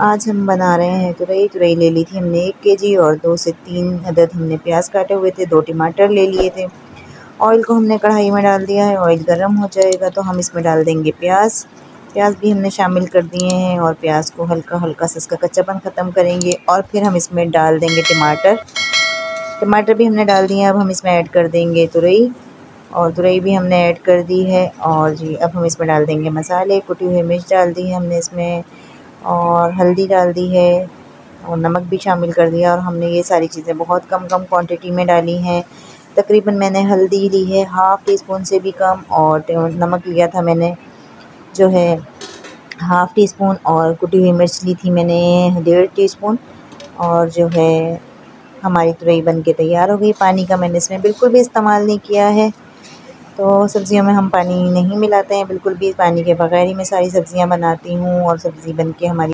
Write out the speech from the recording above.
आज हम बना रहे हैं तुरई। तुरई ले ली थी हमने एक के जी और दो से तीन अदद हमने प्याज काटे हुए थे, दो टमाटर ले लिए थे। ऑयल को हमने कढ़ाई में डाल दिया है, ऑयल गर्म हो जाएगा तो हम इसमें डाल देंगे प्याज। प्याज भी हमने शामिल कर दिए हैं और प्याज को हल्का हल्का सा इसका कच्चापन ख़त्म करेंगे और फिर हम इसमें डाल देंगे टमाटर। टमाटर भी हमने डाल दिए, अब हम इसमें ऐड कर देंगे तुरई। और तुरई भी हमने ऐड कर दी है और जी, अब हम इसमें डाल देंगे मसाले। कुटी हुई मिर्च डाल दी है हमने इसमें। और हल्दी डाल दी है और नमक भी शामिल कर दिया और हमने ये सारी चीज़ें बहुत कम कम क्वांटिटी में डाली हैं। तकरीबन मैंने हल्दी ली है हाफ़ टी स्पून से भी कम और नमक लिया था मैंने, जो है हाफ़ टी स्पून और कुटी हुई मिर्च ली थी मैंने डेढ़ टी स्पून और जो है हमारी तुरई बन के तैयार हो गई। पानी का मैंने इसमें बिल्कुल भी इस्तेमाल नहीं किया है। तो सब्ज़ियों में हम पानी नहीं मिलाते हैं, बिल्कुल भी पानी के बगैर ही मैं सारी सब्ज़ियाँ बनाती हूँ और सब्ज़ी बन के हमारी